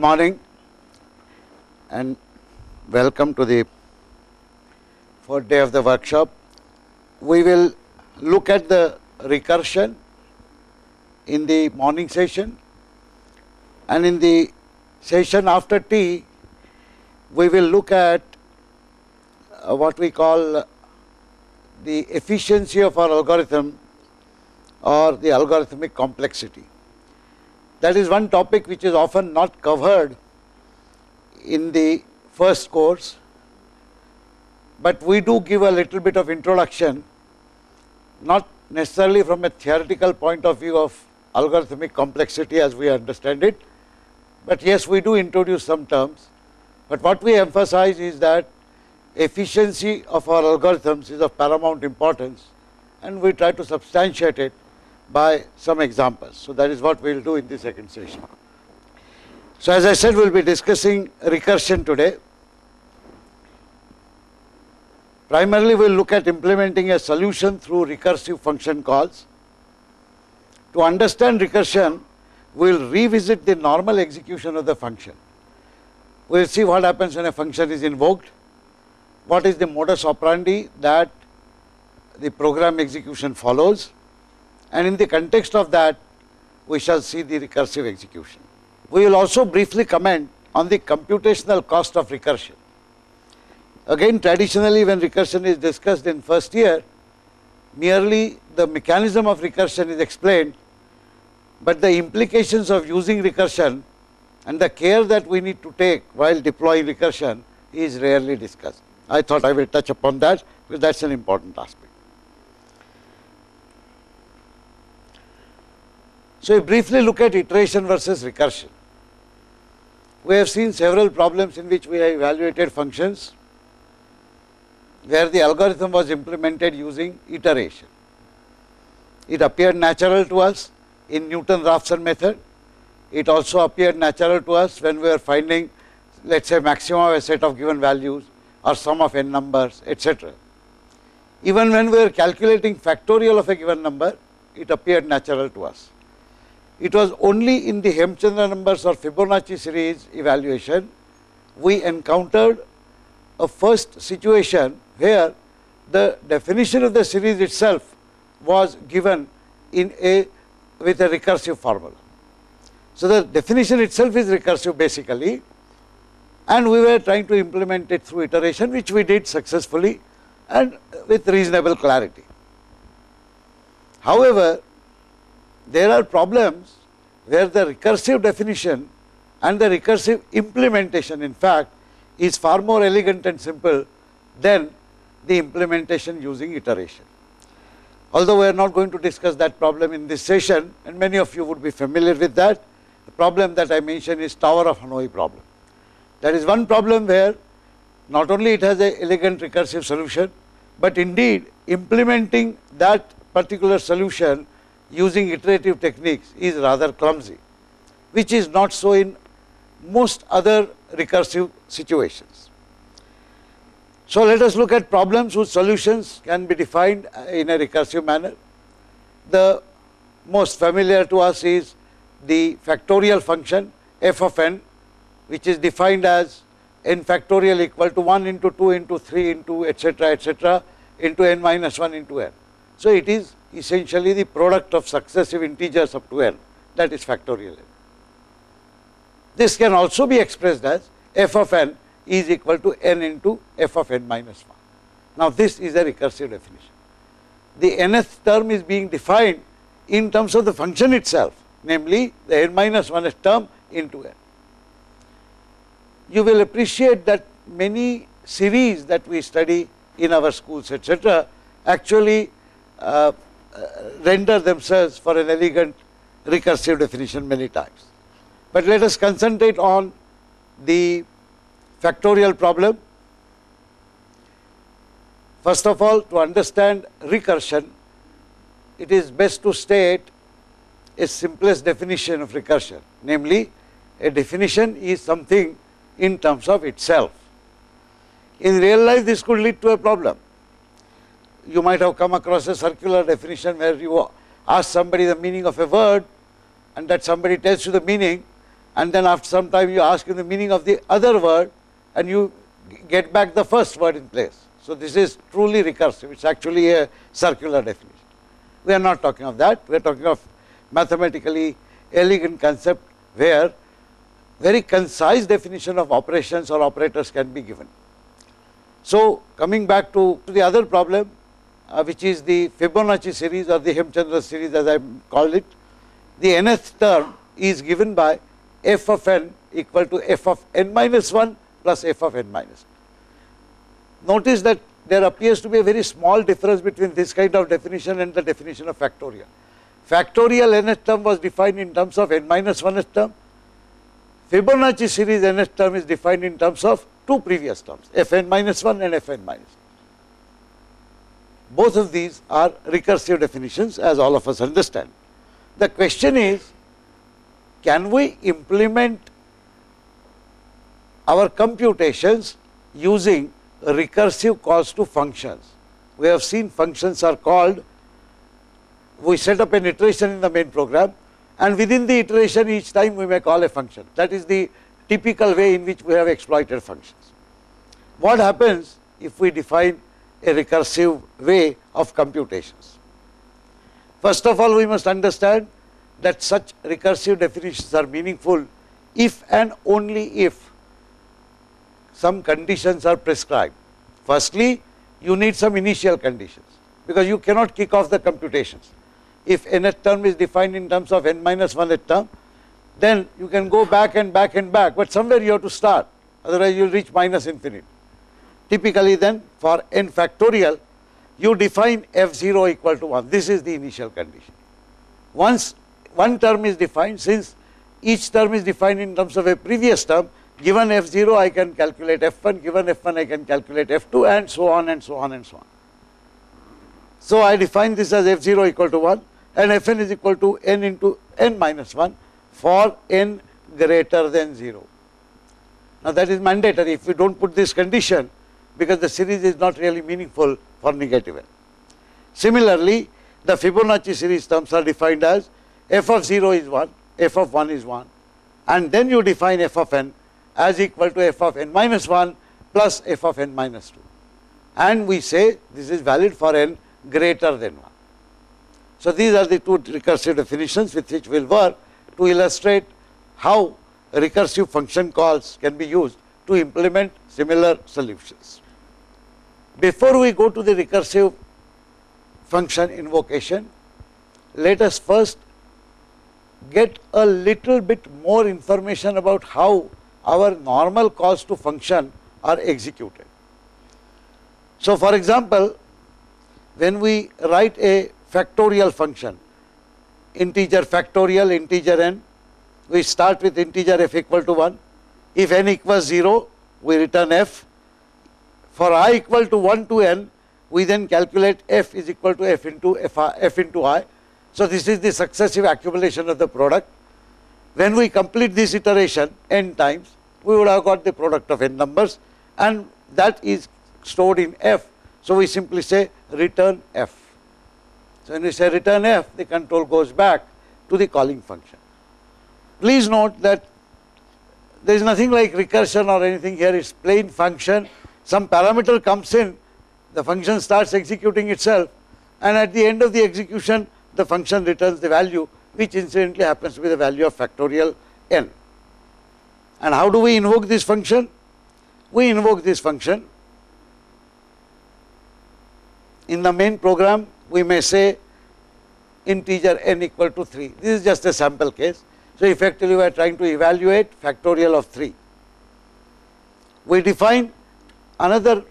Good morning and welcome to the fourth day of the workshop. We will look at the recursion in the morning session and in the session after tea we will look at uh, what we call the efficiency of our algorithm or the algorithmic complexity. That is one topic which is often not covered in the first course, but we do give a little bit of introduction, not necessarily from a theoretical point of view of algorithmic complexity as we understand it, but yes, we do introduce some terms. But what we emphasize is that efficiency of our algorithms is of paramount importance and we try to substantiate it by some examples. So, that is what we will do in the second session. So, as I said we will be discussing recursion today. Primarily we will look at implementing a solution through recursive function calls. To understand recursion we will revisit the normal execution of the function. We will see what happens when a function is invoked, what is the modus operandi that the program execution follows and in the context of that we shall see the recursive execution. We will also briefly comment on the computational cost of recursion. Again traditionally when recursion is discussed in first year merely the mechanism of recursion is explained, but the implications of using recursion and the care that we need to take while deploying recursion is rarely discussed. I thought I will touch upon that because that is an important aspect. So, we briefly look at iteration versus recursion. We have seen several problems in which we have evaluated functions where the algorithm was implemented using iteration. It appeared natural to us in Newton-Raphson method. It also appeared natural to us when we were finding let us say maximum of a set of given values or sum of n numbers etc. Even when we were calculating factorial of a given number, it appeared natural to us. It was only in the Hemchandra numbers or Fibonacci series evaluation we encountered a first situation where the definition of the series itself was given in a with a recursive formula. So, the definition itself is recursive basically and we were trying to implement it through iteration which we did successfully and with reasonable clarity. However, there are problems where the recursive definition and the recursive implementation in fact is far more elegant and simple than the implementation using iteration. Although we are not going to discuss that problem in this session and many of you would be familiar with that, the problem that I mentioned is Tower of Hanoi problem. That is one problem where not only it has a elegant recursive solution, but indeed implementing that particular solution using iterative techniques is rather clumsy, which is not so in most other recursive situations. So, let us look at problems whose solutions can be defined in a recursive manner. The most familiar to us is the factorial function f of n which is defined as n factorial equal to 1 into 2 into 3 into etcetera etcetera into n minus 1 into n. So, it is essentially the product of successive integers up to n that is factorial n. This can also be expressed as f of n is equal to n into f of n minus 1. Now, this is a recursive definition. The nth term is being defined in terms of the function itself namely the n minus 1th term into n. You will appreciate that many series that we study in our schools etc., actually uh, Uh, render themselves for an elegant recursive definition many times. But let us concentrate on the factorial problem. First of all to understand recursion it is best to state a simplest definition of recursion namely a definition is something in terms of itself. In real life this could lead to a problem you might have come across a circular definition where you ask somebody the meaning of a word and that somebody tells you the meaning and then after some time you ask him the meaning of the other word and you get back the first word in place. So, this is truly recursive, it is actually a circular definition. We are not talking of that, we are talking of mathematically elegant concept where very concise definition of operations or operators can be given. So, coming back to, to the other problem uh, which is the Fibonacci series or the Hemchandra series as I called it, the nth term is given by f of n equal to f of n minus 1 plus f of n minus. Notice that there appears to be a very small difference between this kind of definition and the definition of factorial. Factorial nth term was defined in terms of n minus 1th term. Fibonacci series nth term is defined in terms of two previous terms fn minus 1 and fn minus. Both of these are recursive definitions as all of us understand. The question is can we implement our computations using recursive calls to functions. We have seen functions are called, we set up an iteration in the main program and within the iteration each time we may call a function. That is the typical way in which we have exploited functions. What happens if we define a recursive way of computations? First of all, we must understand that such recursive definitions are meaningful if and only if some conditions are prescribed. Firstly, you need some initial conditions because you cannot kick off the computations. If nth term is defined in terms of n minus 1th term, then you can go back and back and back, but somewhere you have to start, otherwise you will reach minus infinity. Typically then for n factorial, you define f0 equal to 1, this is the initial condition. Once one term is defined, since each term is defined in terms of a previous term, given f0 I can calculate f1, given f1 I can calculate f2 and so on and so on and so on. So, I define this as f0 equal to 1 and fn is equal to n into n minus 1 for n greater than 0. Now, that is mandatory if we do not put this condition because the series is not really meaningful for negative n. Similarly, the Fibonacci series terms are defined as f of 0 is 1, f of 1 is 1 and then you define f of n as equal to f of n minus 1 plus f of n minus 2 and we say this is valid for n greater than 1. So, these are the two recursive definitions with which we will work to illustrate how recursive function calls can be used to implement similar solutions. Before we go to the recursive function invocation, let us first get a little bit more information about how our normal calls to function are executed. So, for example, when we write a factorial function, integer factorial, integer n, we start with integer f equal to 1. If n equals 0, we return f. For i equal to 1 to n, we then calculate f is equal to f into f, f into i. So, this is the successive accumulation of the product. When we complete this iteration n times, we would have got the product of n numbers and that is stored in f. So, we simply say return f. So, when we say return f, the control goes back to the calling function. Please note that there is nothing like recursion or anything here, it is plain function. Some parameter comes in, the function starts executing itself and at the end of the execution, the function returns the value which incidentally happens to be the value of factorial n. And how do we invoke this function? We invoke this function in the main program we may say integer n equal to 3. This is just a sample case. So, effectively we are trying to evaluate factorial of 3. We define another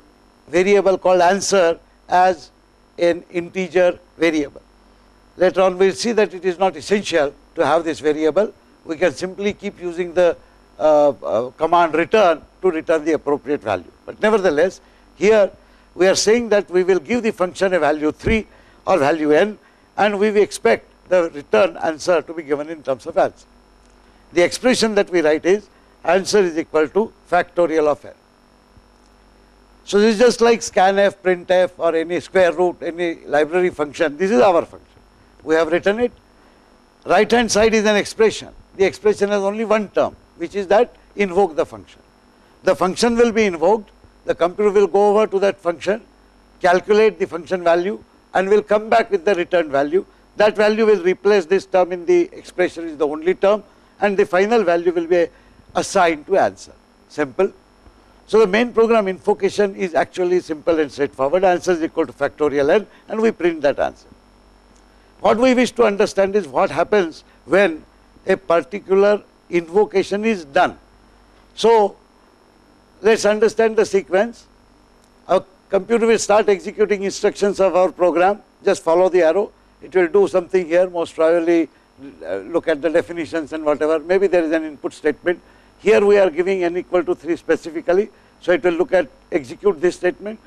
variable called answer as an integer variable. Later on we will see that it is not essential to have this variable. We can simply keep using the uh, uh, command return to return the appropriate value. But nevertheless, here we are saying that we will give the function a value 3 or value n and we expect the return answer to be given in terms of answer. The expression that we write is answer is equal to factorial of n. So, this is just like scanf, printf or any square root, any library function, this is our function. We have written it, right hand side is an expression, the expression has only one term which is that invoke the function. The function will be invoked, the computer will go over to that function, calculate the function value and will come back with the return value. That value will replace this term in the expression is the only term and the final value will be assigned to answer, simple. So, the main program invocation is actually simple and straightforward, answer is equal to factorial n and we print that answer. What we wish to understand is what happens when a particular invocation is done. So, let us understand the sequence. Our computer will start executing instructions of our program, just follow the arrow. It will do something here, most probably uh, look at the definitions and whatever, maybe there is an input statement. Here we are giving n equal to 3 specifically, so it will look at execute this statement.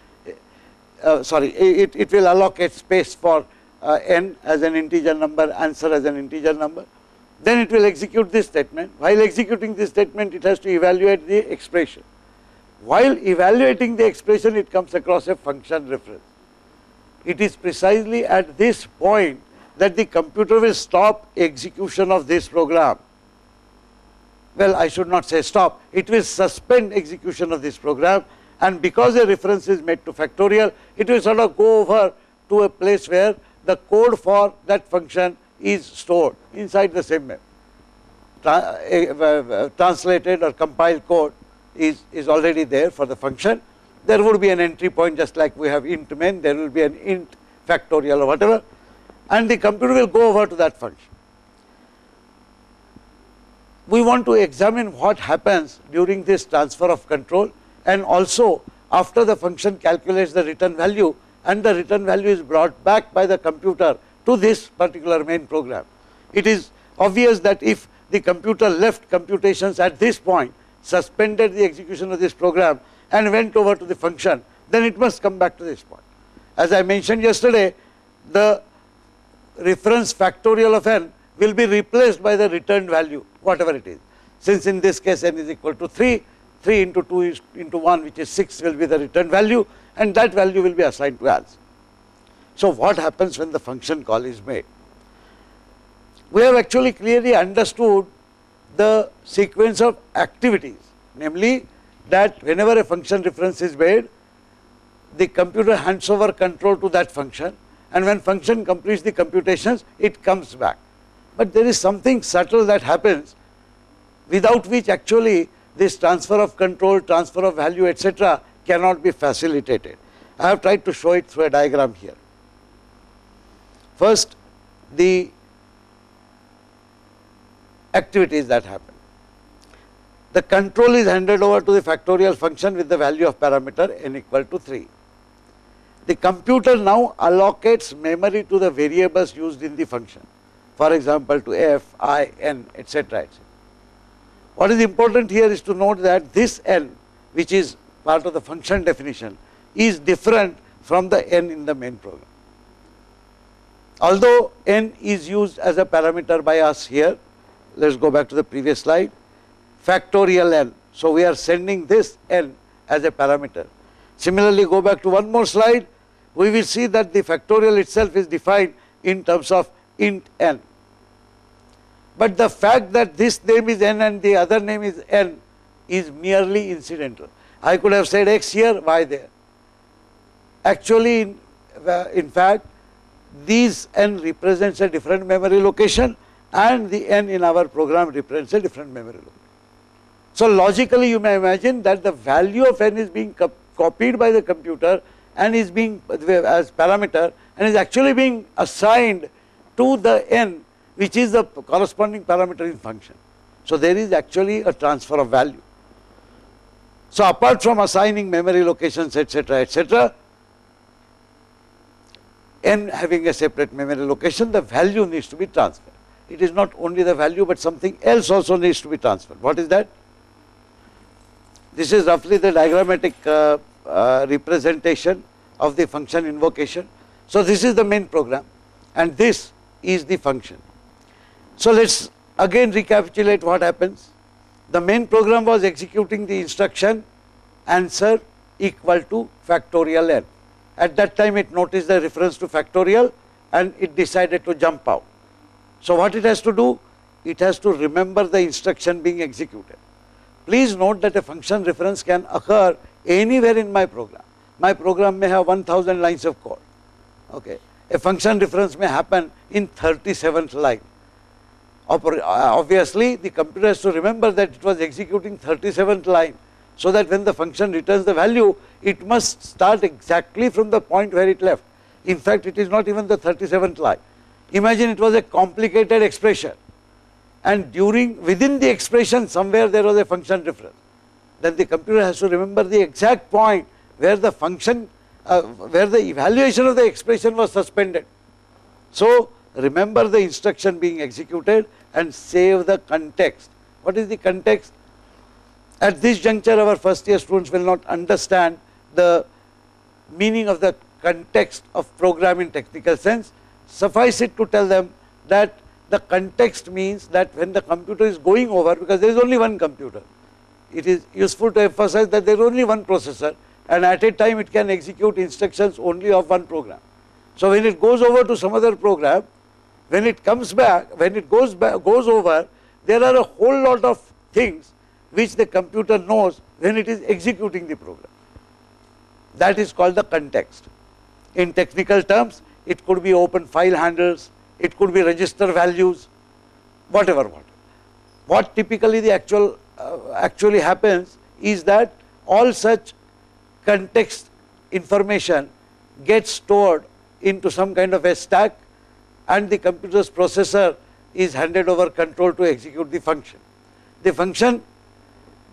Uh, sorry, it, it will allocate space for uh, n as an integer number, answer as an integer number. Then it will execute this statement. While executing this statement, it has to evaluate the expression. While evaluating the expression, it comes across a function reference. It is precisely at this point that the computer will stop execution of this program. Well, I should not say stop, it will suspend execution of this program and because a reference is made to factorial, it will sort of go over to a place where the code for that function is stored inside the same memory. Uh, eh, eh, eh, translated or compiled code is, is already there for the function. There would be an entry point just like we have int main, there will be an int factorial or whatever and the computer will go over to that function. We want to examine what happens during this transfer of control and also after the function calculates the return value and the return value is brought back by the computer to this particular main program. It is obvious that if the computer left computations at this point, suspended the execution of this program and went over to the function, then it must come back to this point. As I mentioned yesterday, the reference factorial of n will be replaced by the returned value, whatever it is. Since in this case n is equal to 3, 3 into 2 is into 1 which is 6 will be the return value and that value will be assigned to answer. So, what happens when the function call is made? We have actually clearly understood the sequence of activities, namely that whenever a function reference is made, the computer hands over control to that function and when function completes the computations, it comes back. But there is something subtle that happens without which actually this transfer of control, transfer of value, etc., cannot be facilitated. I have tried to show it through a diagram here. First, the activities that happen. The control is handed over to the factorial function with the value of parameter n equal to 3. The computer now allocates memory to the variables used in the function, for example, to f, i, n, etc. etc. What is important here is to note that this n, which is part of the function definition, is different from the n in the main program. Although n is used as a parameter by us here, let us go back to the previous slide, factorial n. So, we are sending this n as a parameter. Similarly, go back to one more slide, we will see that the factorial itself is defined in terms of int n. But the fact that this name is n and the other name is n is merely incidental. I could have said x here, y there. Actually, in, uh, in fact, these n represents a different memory location and the n in our program represents a different memory location. So, logically you may imagine that the value of n is being copied by the computer and is being as parameter and is actually being assigned to the n which is the corresponding parameter in function. So, there is actually a transfer of value. So, apart from assigning memory locations etc., etc., n having a separate memory location, the value needs to be transferred. It is not only the value, but something else also needs to be transferred. What is that? This is roughly the diagrammatic uh, uh, representation of the function invocation. So, this is the main program and this is the function. So, let us again recapitulate what happens. The main program was executing the instruction answer equal to factorial n. At that time it noticed the reference to factorial and it decided to jump out. So, what it has to do? it has to remember the instruction being executed. Please note that a function reference can occur anywhere in my program. My program may have 1000 lines of code. Okay. A function reference may happen in 37th line. Uh, obviously, the computer has to remember that it was executing 37th line so that when the function returns the value, it must start exactly from the point where it left. In fact, it is not even the 37th line. Imagine it was a complicated expression and during within the expression somewhere there was a function reference. Then the computer has to remember the exact point where the function, uh, where the evaluation of the expression was suspended. So, remember the instruction being executed and save the context. What is the context? At this juncture our first year students will not understand the meaning of the context of program in technical sense. Suffice it to tell them that the context means that when the computer is going over because there is only one computer, it is useful to emphasize that there is only one processor and at a time it can execute instructions only of one program. So, when it goes over to some other program, when it comes back, when it goes back, goes over, there are a whole lot of things which the computer knows when it is executing the program. That is called the context. In technical terms, it could be open file handles, it could be register values, whatever, whatever. What typically the actual uh, actually happens is that all such context information gets stored into some kind of a stack and the computer's processor is handed over control to execute the function. The function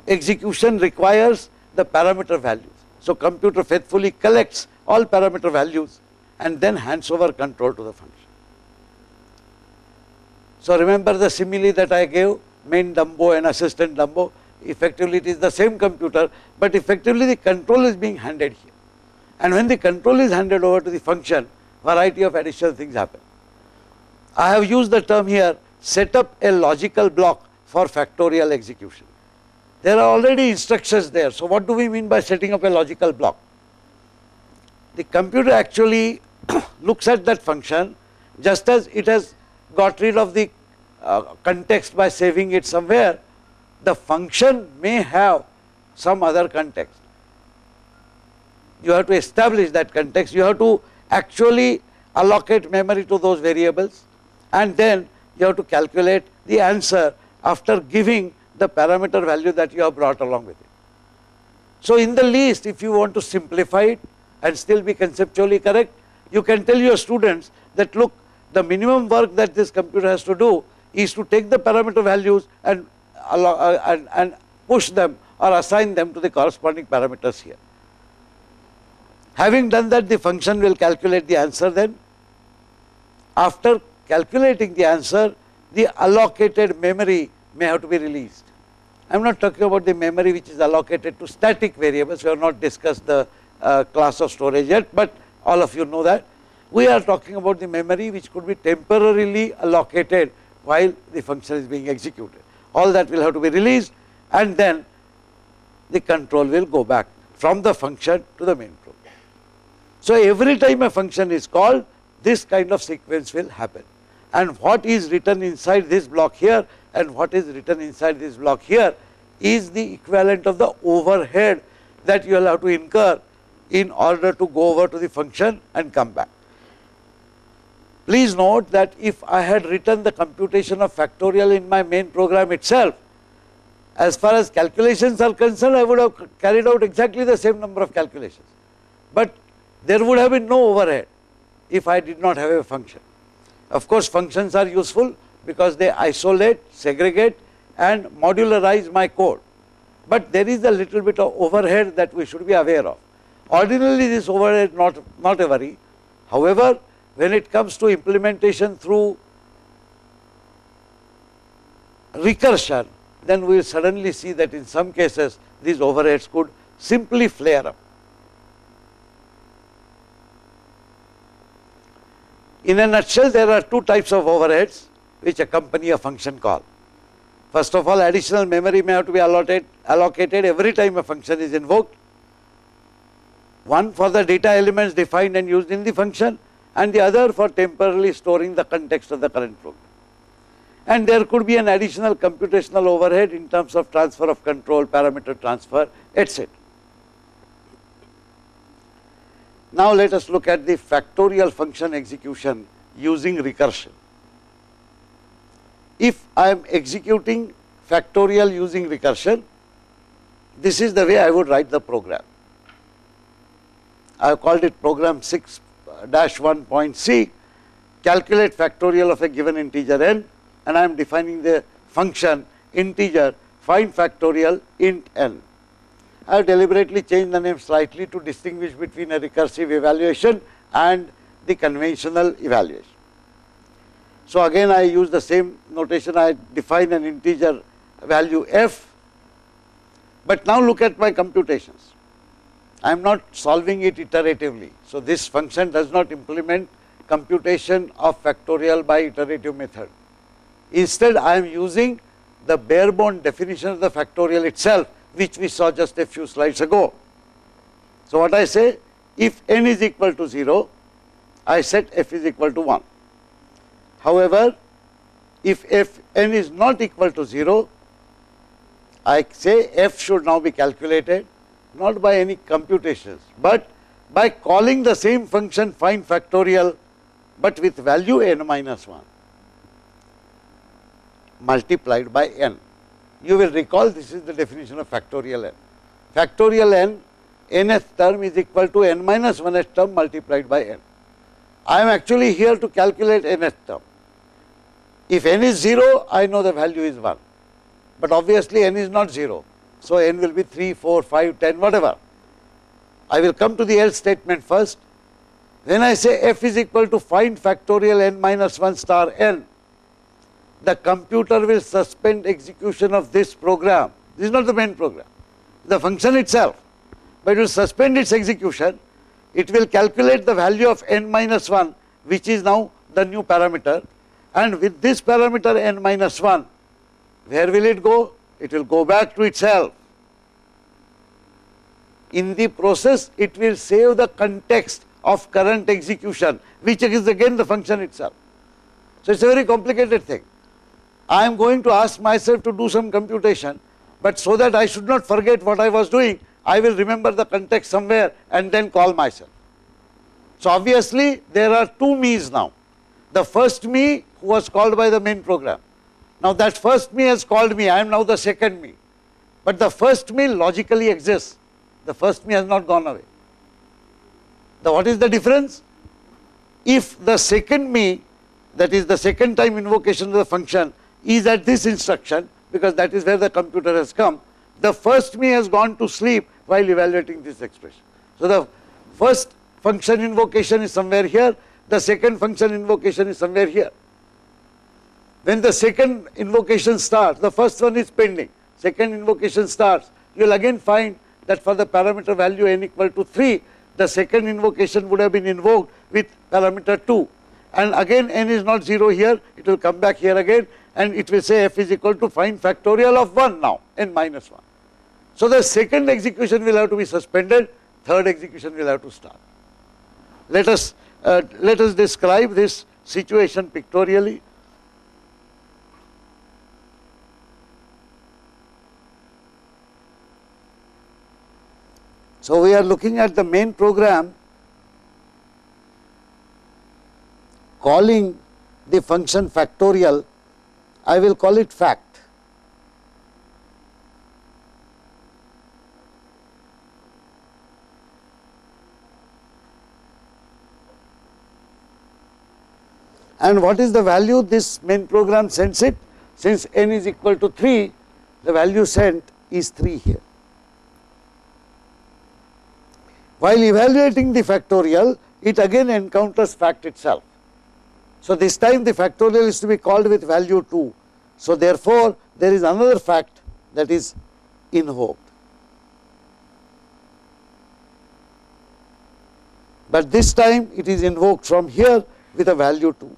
execution requires the parameter values. So, computer faithfully collects all parameter values and then hands over control to the function. So, remember the simile that I gave main Dumbo and assistant Dumbo effectively it is the same computer, but effectively the control is being handed here. And when the control is handed over to the function variety of additional things happen. I have used the term here set up a logical block for factorial execution. There are already instructions there. So, what do we mean by setting up a logical block? The computer actually looks at that function just as it has got rid of the uh, context by saving it somewhere, the function may have some other context. You have to establish that context, you have to actually allocate memory to those variables and then you have to calculate the answer after giving the parameter value that you have brought along with it. So, in the least if you want to simplify it and still be conceptually correct, you can tell your students that look the minimum work that this computer has to do is to take the parameter values and, and, and push them or assign them to the corresponding parameters here. Having done that the function will calculate the answer then. After calculating the answer the allocated memory may have to be released. I am not talking about the memory which is allocated to static variables, we have not discussed the uh, class of storage yet, but all of you know that. We are talking about the memory which could be temporarily allocated while the function is being executed. All that will have to be released and then the control will go back from the function to the main program. So, every time a function is called this kind of sequence will happen and what is written inside this block here and what is written inside this block here is the equivalent of the overhead that you will have to incur in order to go over to the function and come back. Please note that if I had written the computation of factorial in my main program itself, as far as calculations are concerned, I would have carried out exactly the same number of calculations. But there would have been no overhead if I did not have a function. Of course, functions are useful because they isolate, segregate and modularize my code. But there is a little bit of overhead that we should be aware of. Ordinarily this overhead not, not a worry. However, when it comes to implementation through recursion, then we will suddenly see that in some cases these overheads could simply flare up. In a nutshell, there are two types of overheads which accompany a function call. First of all, additional memory may have to be allotted, allocated every time a function is invoked. One for the data elements defined and used in the function and the other for temporarily storing the context of the current program. and there could be an additional computational overhead in terms of transfer of control, parameter transfer, etc. Now let us look at the factorial function execution using recursion. If I am executing factorial using recursion, this is the way I would write the program. I have called it program 6 dash 1.c, calculate factorial of a given integer n and I am defining the function integer find factorial int n. I have deliberately changed the name slightly to distinguish between a recursive evaluation and the conventional evaluation. So, again I use the same notation I define an integer value f, but now look at my computations. I am not solving it iteratively. So, this function does not implement computation of factorial by iterative method. Instead, I am using the bare bone definition of the factorial itself which we saw just a few slides ago. So, what I say if n is equal to 0, I set f is equal to 1. However, if f n is not equal to 0, I say f should now be calculated not by any computations, but by calling the same function find factorial, but with value n minus 1 multiplied by n. You will recall this is the definition of factorial n. Factorial n, nth term is equal to n minus 1th term multiplied by n. I am actually here to calculate nth term. If n is 0, I know the value is 1, but obviously n is not 0. So, n will be 3, 4, 5, 10, whatever. I will come to the else statement first. Then I say f is equal to find factorial n minus 1 star n, the computer will suspend execution of this program. This is not the main program, the function itself, but it will suspend its execution. It will calculate the value of n minus 1, which is now the new parameter. And with this parameter n minus 1, where will it go? It will go back to itself. In the process, it will save the context of current execution, which is again the function itself. So, it is a very complicated thing. I am going to ask myself to do some computation, but so that I should not forget what I was doing, I will remember the context somewhere and then call myself. So, obviously, there are two me's now. The first me who was called by the main program. Now, that first me has called me, I am now the second me. But the first me logically exists, the first me has not gone away. The, what is the difference? If the second me, that is the second time invocation of the function is at this instruction because that is where the computer has come. The first me has gone to sleep while evaluating this expression. So, the first function invocation is somewhere here, the second function invocation is somewhere here. When the second invocation starts, the first one is pending, second invocation starts, you will again find that for the parameter value n equal to 3, the second invocation would have been invoked with parameter 2 and again n is not 0 here, it will come back here again. And it will say f is equal to find factorial of 1 now n minus 1. So, the second execution will have to be suspended, third execution will have to start. Let us uh, let us describe this situation pictorially. So, we are looking at the main program calling the function factorial I will call it fact. And what is the value this main program sends it? Since n is equal to 3, the value sent is 3 here. While evaluating the factorial, it again encounters fact itself. So, this time the factorial is to be called with value 2. So, therefore, there is another fact that is invoked. But this time it is invoked from here with a value 2.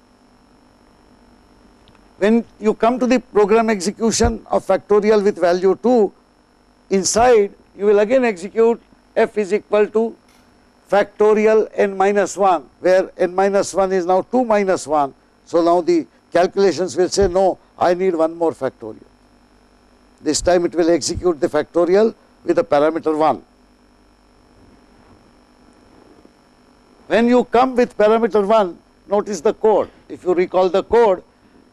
When you come to the program execution of factorial with value 2, inside you will again execute f is equal to factorial n minus 1, where n minus 1 is now 2 minus 1. So, now the calculations will say no, I need one more factorial. This time it will execute the factorial with a parameter 1. When you come with parameter 1, notice the code. If you recall the code,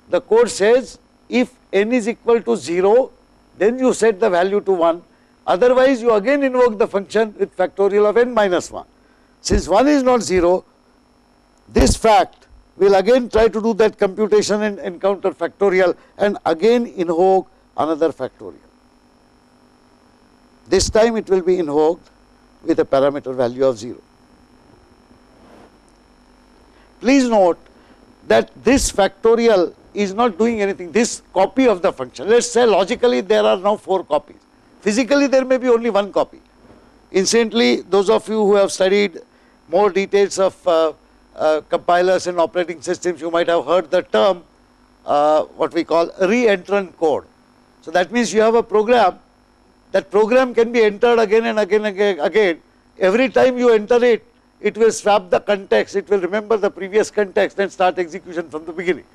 the code says if n is equal to 0, then you set the value to 1. Otherwise, you again invoke the function with factorial of n minus 1. Since 1 is not 0, this fact will again try to do that computation and encounter factorial and again invoke another factorial. This time it will be invoked with a parameter value of 0. Please note that this factorial is not doing anything, this copy of the function. Let us say logically there are now 4 copies, physically there may be only one copy. Incidentally, those of you who have studied more details of uh, uh, compilers and operating systems, you might have heard the term uh, what we call re-entrant code. So that means you have a program, that program can be entered again and again and again, again. Every time you enter it, it will swap the context, it will remember the previous context and start execution from the beginning.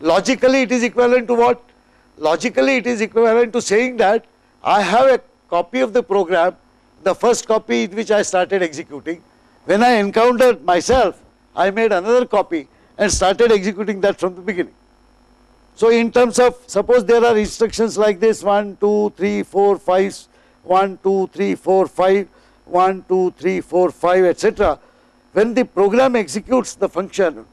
Logically it is equivalent to what? Logically it is equivalent to saying that I have a copy of the program, the first copy in which I started executing. When I encountered myself, I made another copy and started executing that from the beginning. So in terms of suppose there are instructions like this 1, 2, 3, 4, 5, 1, 2, 3, 4, 5, 1, 2, 3, 4, 5 etc. When the program executes the function,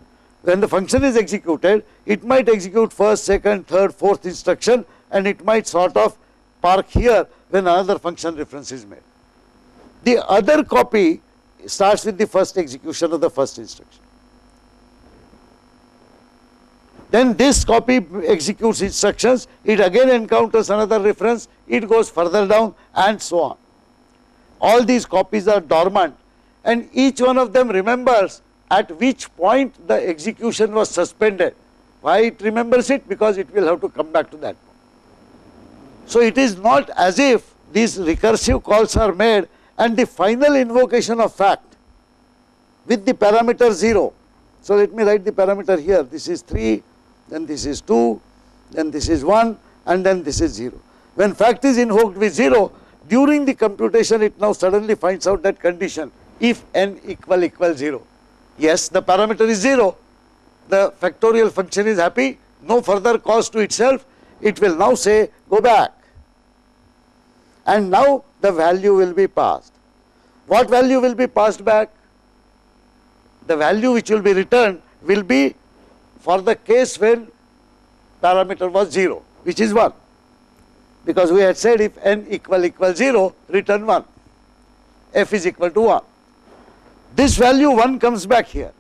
when the function is executed, it might execute first, second, third, fourth instruction and it might sort of park here when another function reference is made. The other copy starts with the first execution of the first instruction. Then this copy executes instructions, it again encounters another reference, it goes further down and so on. All these copies are dormant and each one of them remembers at which point the execution was suspended. Why it remembers it? Because it will have to come back to that point. So it is not as if these recursive calls are made and the final invocation of fact with the parameter 0. So let me write the parameter here, this is 3, then this is 2, then this is 1 and then this is 0. When fact is invoked with 0, during the computation it now suddenly finds out that condition if n equal equal 0. Yes, the parameter is 0, the factorial function is happy, no further cause to itself, it will now say go back and now the value will be passed. What value will be passed back? The value which will be returned will be for the case when parameter was 0 which is 1 because we had said if n equal equal 0 return 1 f is equal to 1. This value 1 comes back here.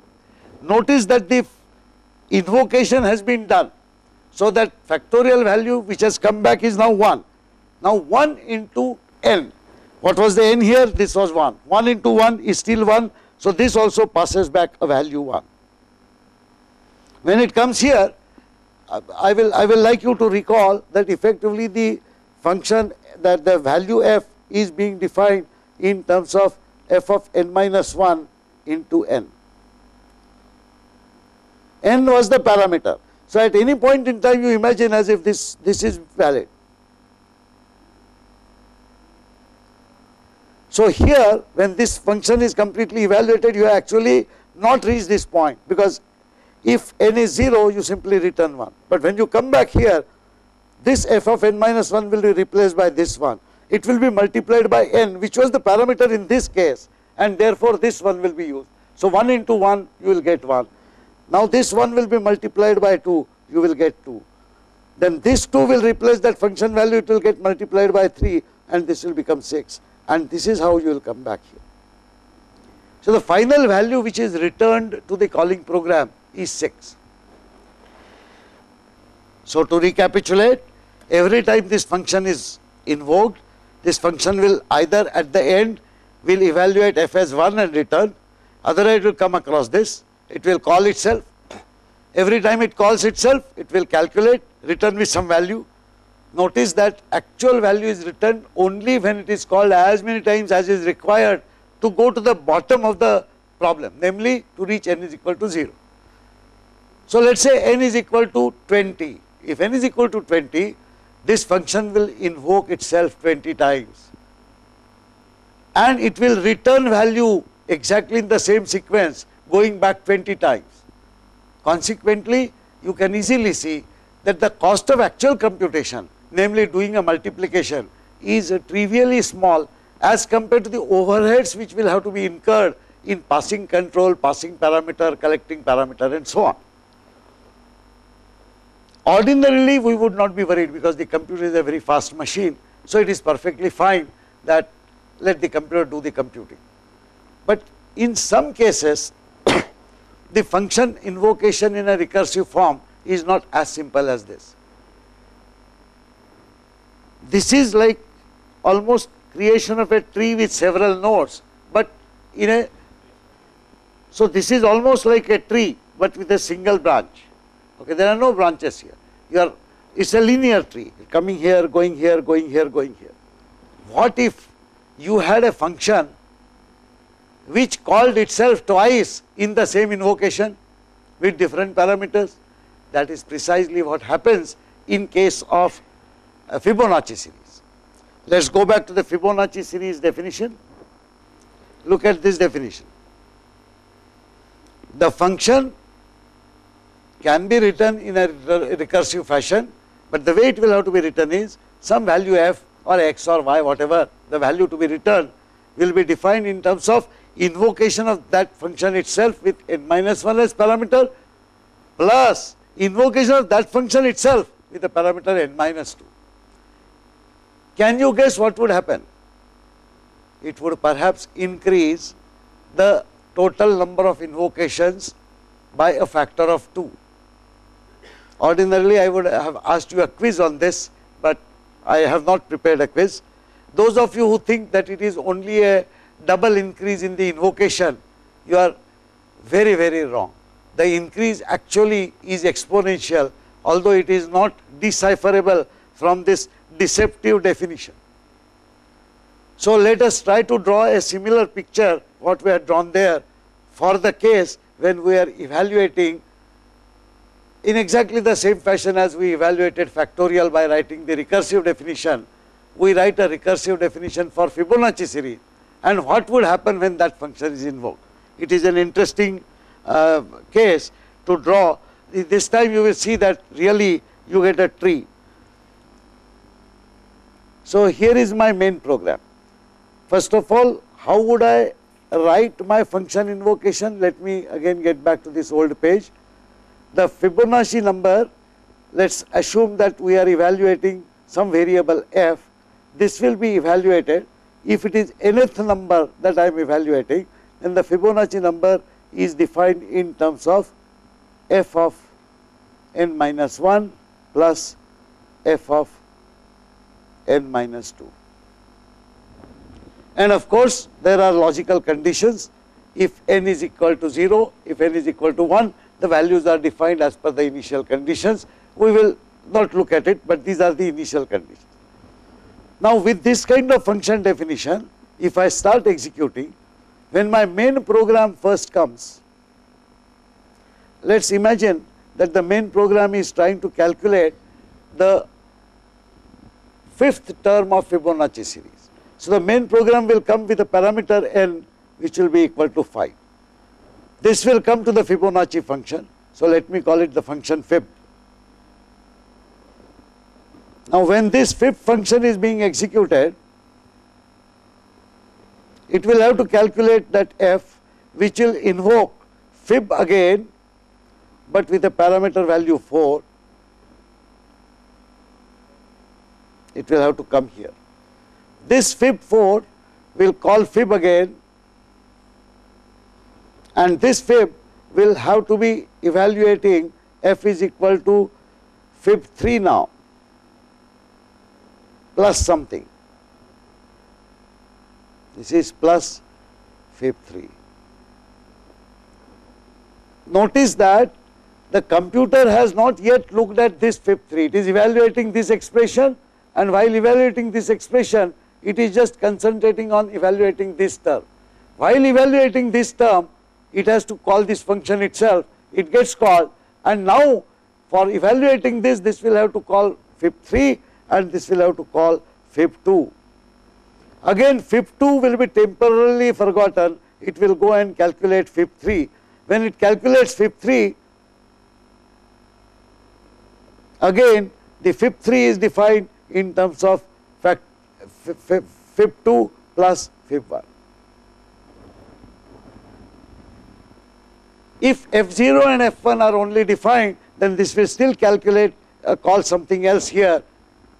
Notice that the invocation has been done. So that factorial value which has come back is now 1. Now 1 into n. What was the n here? This was 1. 1 into 1 is still 1. So this also passes back a value 1. When it comes here, I will, I will like you to recall that effectively the function that the value f is being defined in terms of f of n minus 1 into n. n was the parameter. So at any point in time you imagine as if this, this is valid. So here when this function is completely evaluated you actually not reach this point because if n is 0 you simply return 1 but when you come back here this f of n minus 1 will be replaced by this one. It will be multiplied by n which was the parameter in this case and therefore this one will be used. So 1 into 1 you will get 1 now this one will be multiplied by 2 you will get 2 then this 2 will replace that function value it will get multiplied by 3 and this will become 6 and this is how you will come back here. So the final value which is returned to the calling program is 6. So to recapitulate, every time this function is invoked, this function will either at the end will evaluate f as 1 and return, otherwise it will come across this, it will call itself, every time it calls itself, it will calculate, return with some value, notice that actual value is returned only when it is called as many times as is required to go to the bottom of the problem namely to reach n is equal to 0. So, let us say n is equal to 20. If n is equal to 20, this function will invoke itself 20 times and it will return value exactly in the same sequence going back 20 times. Consequently, you can easily see that the cost of actual computation namely doing a multiplication is trivially small as compared to the overheads which will have to be incurred in passing control, passing parameter, collecting parameter and so on. Ordinarily, we would not be worried because the computer is a very fast machine. So, it is perfectly fine that let the computer do the computing. But in some cases, the function invocation in a recursive form is not as simple as this. This is like almost creation of a tree with several nodes, but in a so this is almost like a tree, but with a single branch. Okay, there are no branches here. You are it's a linear tree coming here, going here, going here, going here. What if you had a function which called itself twice in the same invocation with different parameters? That is precisely what happens in case of Fibonacci series. Let us go back to the Fibonacci series definition. Look at this definition. The function can be written in a recursive fashion, but the way it will have to be written is some value f or x or y whatever the value to be returned will be defined in terms of invocation of that function itself with n minus 1 as parameter plus invocation of that function itself with the parameter n minus 2. Can you guess what would happen? It would perhaps increase the total number of invocations by a factor of 2. Ordinarily, I would have asked you a quiz on this, but I have not prepared a quiz. Those of you who think that it is only a double increase in the invocation, you are very, very wrong. The increase actually is exponential, although it is not decipherable from this deceptive definition. So, let us try to draw a similar picture what we have drawn there for the case when we are evaluating in exactly the same fashion as we evaluated factorial by writing the recursive definition, we write a recursive definition for Fibonacci series and what would happen when that function is invoked. It is an interesting uh, case to draw. This time you will see that really you get a tree. So, here is my main program. First of all, how would I write my function invocation? Let me again get back to this old page the Fibonacci number, let us assume that we are evaluating some variable f, this will be evaluated. If it is nth number that I am evaluating, then the Fibonacci number is defined in terms of f of n minus 1 plus f of n minus 2. And of course, there are logical conditions. If n is equal to 0, if n is equal to 1, the values are defined as per the initial conditions. We will not look at it, but these are the initial conditions. Now, with this kind of function definition, if I start executing, when my main program first comes, let us imagine that the main program is trying to calculate the fifth term of Fibonacci series. So, the main program will come with a parameter n which will be equal to 5. This will come to the Fibonacci function. So, let me call it the function fib. Now, when this fib function is being executed, it will have to calculate that f which will invoke fib again, but with a parameter value 4. It will have to come here. This fib 4 will call fib again and this fib will have to be evaluating f is equal to fib 3 now plus something. This is plus fib 3. Notice that the computer has not yet looked at this fib 3. It is evaluating this expression and while evaluating this expression, it is just concentrating on evaluating this term. While evaluating this term, it has to call this function itself, it gets called, and now for evaluating this, this will have to call FIB3 and this will have to call FIB2. Again FIB2 will be temporarily forgotten, it will go and calculate FIB3. When it calculates FIB3, again the FIB3 is defined in terms of fact FIB2 plus FIB1. If F0 and F1 are only defined, then this will still calculate, uh, call something else here.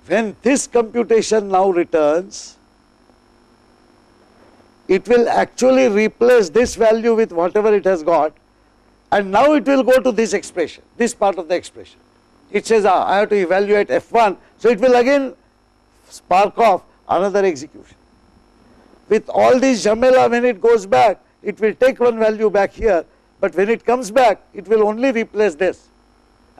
When this computation now returns, it will actually replace this value with whatever it has got and now it will go to this expression, this part of the expression. It says ah, I have to evaluate F1, so it will again spark off another execution. With all these Jamela when it goes back, it will take one value back here but when it comes back, it will only replace this.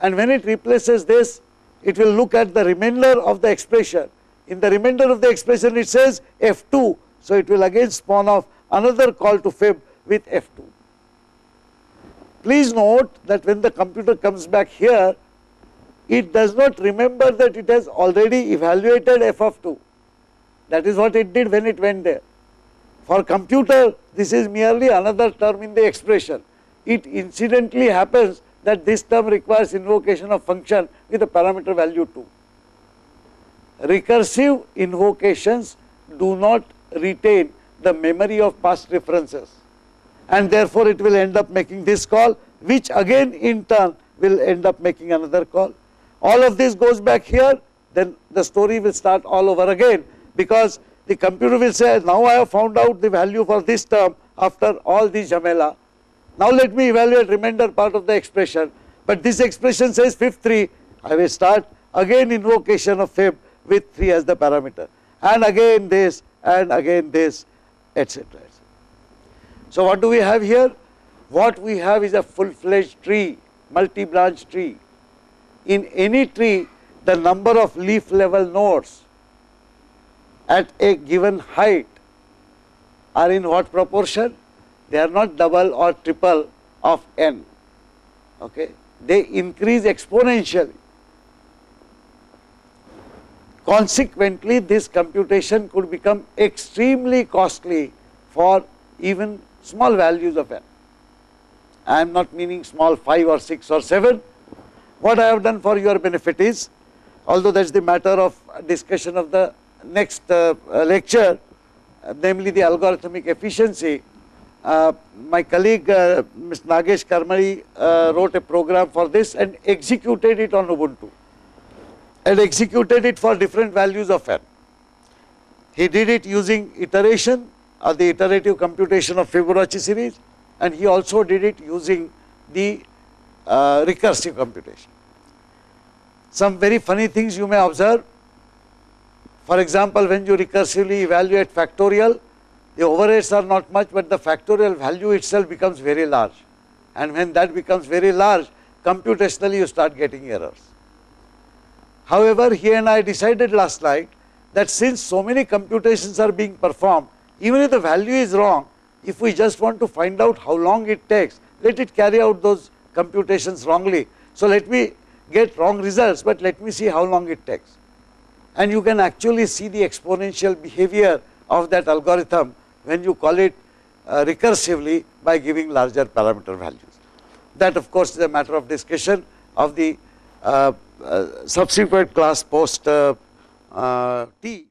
And when it replaces this, it will look at the remainder of the expression. In the remainder of the expression, it says F2. So it will again spawn off another call to fib with F2. Please note that when the computer comes back here, it does not remember that it has already evaluated f of 2. That is what it did when it went there. For computer, this is merely another term in the expression it incidentally happens that this term requires invocation of function with a parameter value 2. Recursive invocations do not retain the memory of past references and therefore it will end up making this call which again in turn will end up making another call. All of this goes back here then the story will start all over again because the computer will say now I have found out the value for this term after all these jamela now let me evaluate remainder part of the expression, but this expression says fib 3, I will start again invocation of fib with 3 as the parameter and again this and again this etc. So what do we have here? What we have is a full-fledged tree, multi-branch tree. In any tree, the number of leaf level nodes at a given height are in what proportion? they are not double or triple of n, okay. they increase exponentially. Consequently, this computation could become extremely costly for even small values of n. I am not meaning small 5 or 6 or 7. What I have done for your benefit is, although that is the matter of discussion of the next uh, lecture, uh, namely the algorithmic efficiency, uh, my colleague uh, Ms. Nagesh Karmali uh, wrote a program for this and executed it on Ubuntu and executed it for different values of n. He did it using iteration or the iterative computation of Fibonacci series and he also did it using the uh, recursive computation. Some very funny things you may observe. For example, when you recursively evaluate factorial, the overheads are not much, but the factorial value itself becomes very large. And when that becomes very large, computationally you start getting errors. However, he and I decided last night that since so many computations are being performed, even if the value is wrong, if we just want to find out how long it takes, let it carry out those computations wrongly. So let me get wrong results, but let me see how long it takes. And you can actually see the exponential behavior of that algorithm when you call it uh, recursively by giving larger parameter values. That of course is a matter of discussion of the uh, uh, subsequent class post uh, uh, T.